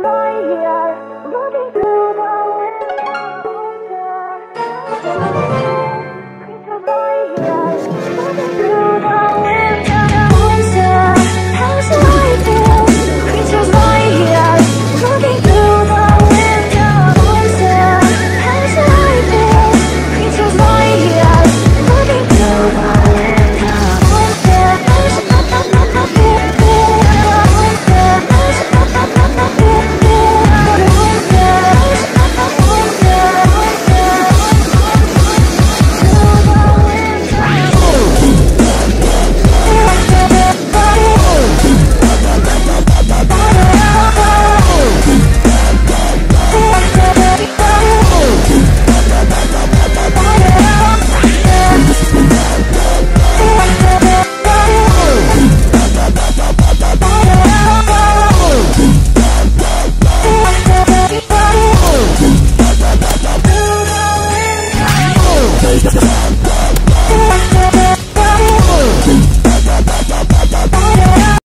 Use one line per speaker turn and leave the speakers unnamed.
right here. Música